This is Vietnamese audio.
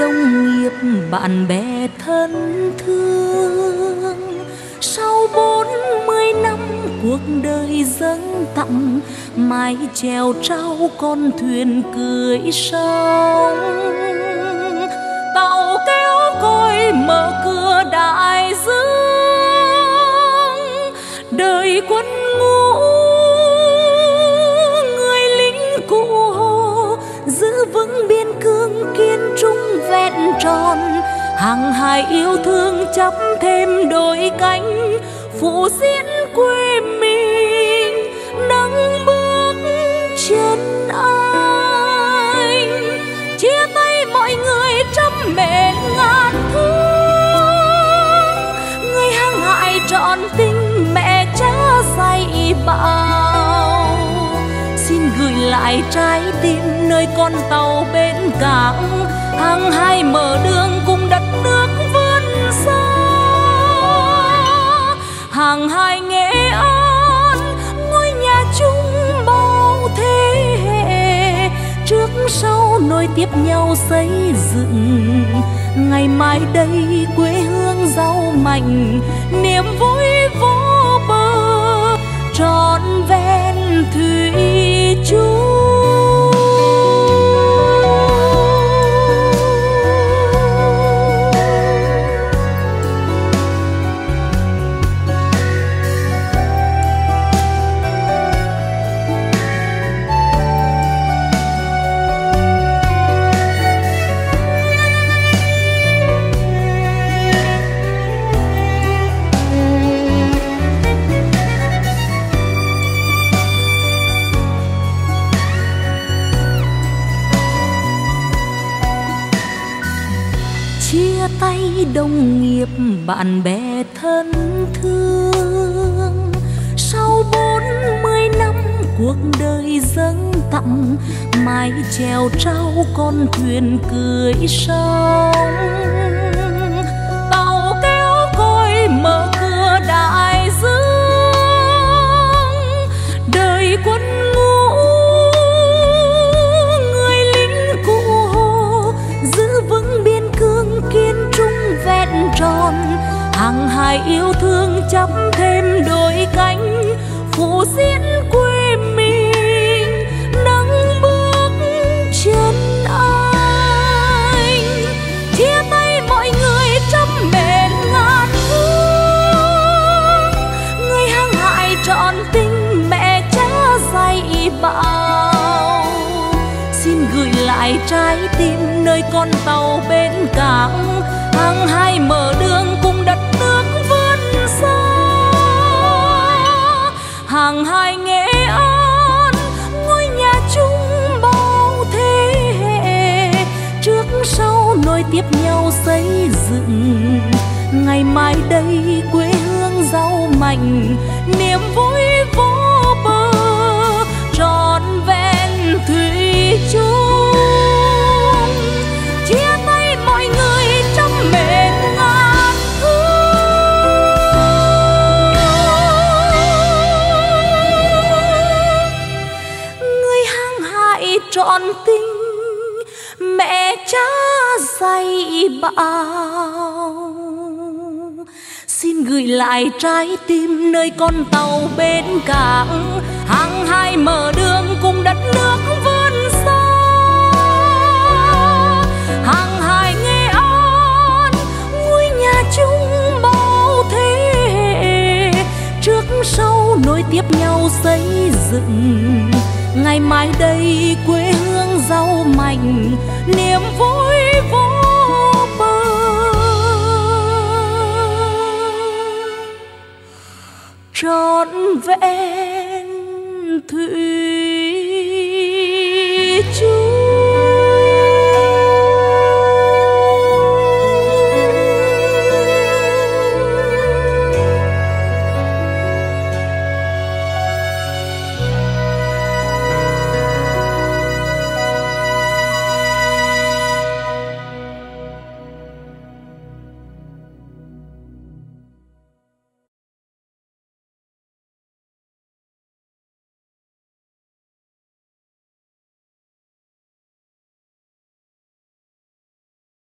đồng nghiệp, bạn bè thân thương. Sau bốn mươi năm cuộc đời dâng tặng, mái chèo trao con thuyền cưới sông tàu kéo côi mở cửa đại dương, đời quân hàng hải yêu thương chắp thêm đôi cánh, phụ diễn quê mình nâng bước chân anh. Chia tay mọi người trăm mẹ ngàn thương, người hăng hại trọn tình mẹ cha dạy bảo. Xin gửi lại trái tim nơi con tàu bên cảng hàng hai mở đường cùng đất nước vươn xa. Hàng hai nghệ an, ngôi nhà chung bao thế hệ. Trước sau nối tiếp nhau xây dựng, ngày mai đây quê hương giàu mạnh, niềm vui vô bờ trọn ven thủy chia tay đồng nghiệp, bạn bè thân thương. Sau bốn mươi năm cuộc đời dâng tặng, mái chèo trao con thuyền cười sông. Non hàng hải yêu thương chắp thêm đôi cánh, phụ diễn quê mình nâng bước chân anh. Chia tay mọi người trăm mệt ngàn hương, người hăng hại trọn tình mẹ cha dạy bảo xin gửi lại trái tim nơi con tàu bên cảng hàng hai mở đường cùng đất nước vươn xa. Hàng hai nghệ an, ngôi nhà chung bao thế hệ. Trước sau nối tiếp nhau xây dựng. Ngày mai đây quê hương giàu mạnh, niềm vui vô bờ, trọn vẹn thủy chung. Say bão xin gửi lại trái tim nơi con tàu bên cảng. Hàng hai mở đường cùng đất nước vươn xa. Hàng hai nghệ an, ngôi nhà chung bao thế hệ. Trước sau nối tiếp nhau xây dựng. Ngày mai đây quê hương giàu mạnh, niềm vui vui trọn vẹn thủy